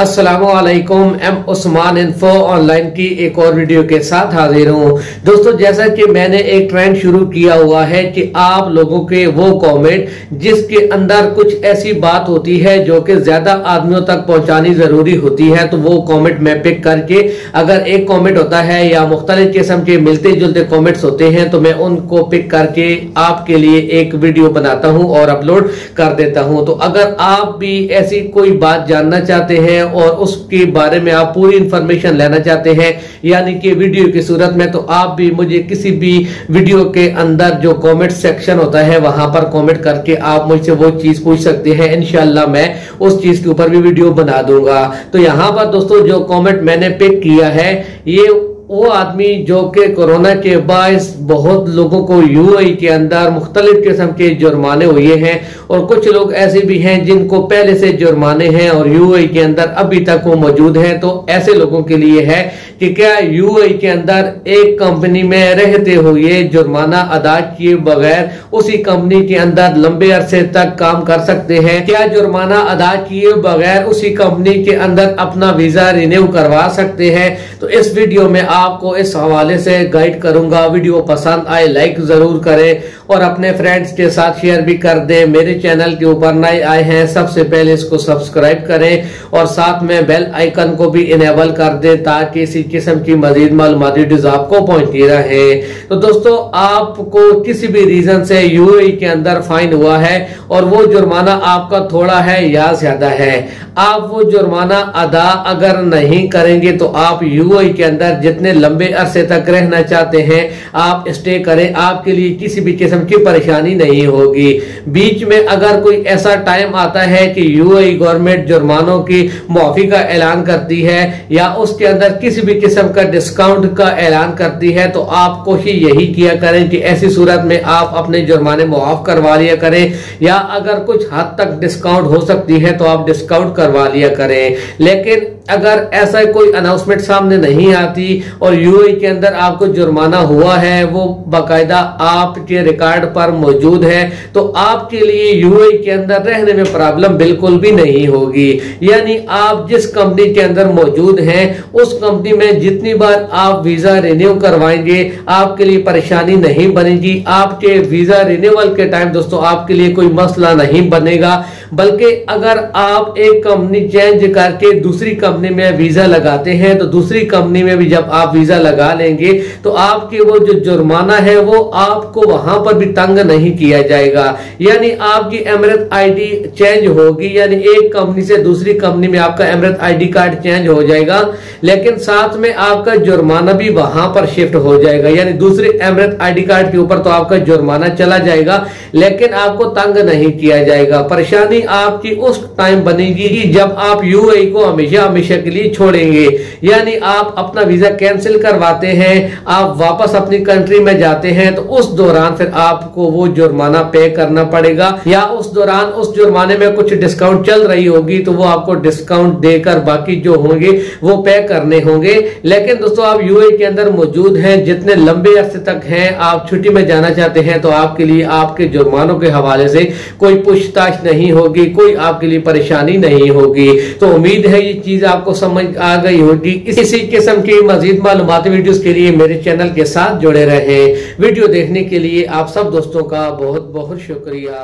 असलकुम M Usman info online की एक और वीडियो के साथ हाजिर हूँ। दोस्तों, जैसा कि मैंने एक ट्रेंड शुरू किया हुआ है कि आप लोगों के वो कमेंट जिसके अंदर कुछ ऐसी बात होती है जो कि ज़्यादा आदमियों तक पहुंचानी ज़रूरी होती है तो वो कमेंट मैं पिक करके, अगर एक कमेंट होता है या मुख्तलिफ़ किस्म के मिलते जुलते कॉमेंट्स होते हैं तो मैं उनको पिक करके आपके लिए एक वीडियो बनाता हूँ और अपलोड कर देता हूँ। तो अगर आप भी ऐसी कोई बात जानना चाहते हैं और उसके बारे में आप पूरी इंफॉर्मेशन लेना चाहते हैं, यानी कि वीडियो की सूरत में तो आप भी मुझे किसी भी वीडियो के अंदर जो कमेंट सेक्शन होता है, वहाँ पर कमेंट करके आप मुझसे वो चीज़ पूछ सकते हैं। इनशाला मैं उस चीज़ के ऊपर भी वीडियो बना दूँगा। तो यहाँ पर दोस्तों, जो कॉमेंट मैंने पिक किया है, ये वो आदमी जो कि कोरोना के बायस बहुत लोगों को यूएई के अंदर मुख्तलिफ़ किस्म के जुर्माने हुए हैं और कुछ लोग ऐसे भी हैं जिनको पहले से जुर्माने हैं और यूएई के अंदर अभी तक वो मौजूद हैं। तो ऐसे लोगों के लिए है कि क्या यूएई के अंदर एक कंपनी में रहते हुए जुर्माना अदा किए बगैर उसी कंपनी के अंदर लंबे अरसे तक काम कर सकते हैं? क्या जुर्माना अदा किए बगैर उसी कंपनी के अंदर अपना वीज़ा रिन्यू करवा सकते हैं? तो इस वीडियो में आप आपको इस हवाले से गाइड करूँगा। वीडियो पसंद आए लाइक ज़रूर करें और अपने फ्रेंड्स के साथ शेयर भी कर दें। मेरे चैनल के ऊपर नए आए हैं, सबसे पहले इसको सब्सक्राइब करें और साथ में बेल आइकन को भी इनेबल कर दें ताकि इसी किस्म की मजीद मालूमती वीडियोज़ आपको पहुँचती रहे। तो दोस्तों, आपको किसी भी रीजन से यूएई के अंदर फाइन हुआ है और वो जुर्माना आपका थोड़ा है या ज़्यादा है, आप वो जुर्माना अदा अगर नहीं करेंगे तो आप यूएई के अंदर जितने लंबे अरसे तक रहना चाहते हैं, आप स्टे करें। आपके लिए किसी भी किस्म की परेशानी नहीं होगी। बीच में अगर कोई ऐसा टाइम आता है कि यूएई गवर्नमेंट जुर्मानों की मुआफी का ऐलान करती है या उसके अंदर किसी भी किस्म का डिस्काउंट का ऐलान करती है तो आप कोशिश यही किया करें कि ऐसी सूरत में आप अपने जुर्माने मुआफ करवा लिया करें। या अगर कुछ हद तक डिस्काउंट हो सकती है तो आप डिस्काउंट करवा लिया करें। लेकिन अगर ऐसा कोई अनाउंसमेंट सामने नहीं आती और यूएई के अंदर आपको जुर्माना हुआ है, वो बाकायदा आपके रिकॉर्ड पर मौजूद है तो आपके लिए यूएई के अंदर रहने में प्रॉब्लम बिल्कुल भी नहीं होगी। यानी आप जिस कंपनी के अंदर मौजूद हैं, उस कंपनी में जितनी बार आप वीज़ा रिन्यू करवाएँगे, आपके लिए परेशानी नहीं बनेगी। आपके वीज़ा रिन्यूअल के टाइम दोस्तों, आपके लिए कोई मसला नहीं बनेगा। बल्कि अगर आप एक कंपनी चेंज करके दूसरी कंपनी में वीज़ा लगाते हैं तो दूसरी कंपनी में भी जब आप वीज़ा लगा लेंगे तो आपके वो जो जुर्माना है, वो आपको वहाँ पर भी तंग नहीं किया जाएगा। यानी आपकी एमरत आईडी चेंज होगी, यानी एक कंपनी से दूसरी कंपनी में आपका एमरत आईडी कार्ड चेंज हो जाएगा, लेकिन साथ में आपका जुर्माना भी वहाँ पर शिफ्ट हो जाएगा। यानी दूसरे एमरत आईडी कार्ड के ऊपर तो आपका जुर्माना चला जाएगा, लेकिन आपको तंग नहीं किया जाएगा। परेशानी आपकी उस टाइम बनेगी जब आप यूएई को हमेशा हमेशा के लिए छोड़ेंगे। यानी आप अपना वीज़ा कैंसिल करवाते हैं, आप वापस अपनी कंट्री में जाते हैं तो उस दौरान फिर आपको वो जुर्माना पे करना पड़ेगा। या उस दौरान उस जुर्माने में कुछ डिस्काउंट चल रही होगी तो वो आपको डिस्काउंट देकर बाकी जो होंगे, वो पे करने होंगे। लेकिन दोस्तों, आप यूएई के अंदर मौजूद हैं, जितने लंबे अरसे तक हैं, आप छुट्टी में जाना चाहते हैं तो आपके लिए आपके जुर्मानों के हवाले से कोई पूछताछ नहीं होगी। होगी, कोई आपके लिए परेशानी नहीं होगी। तो उम्मीद है ये चीज़ आपको समझ आ गई होगी। इसी किस्म की मजीद मालूम वीडियो के लिए मेरे चैनल के साथ जुड़े रहे। वीडियो देखने के लिए आप सब दोस्तों का बहुत बहुत शुक्रिया।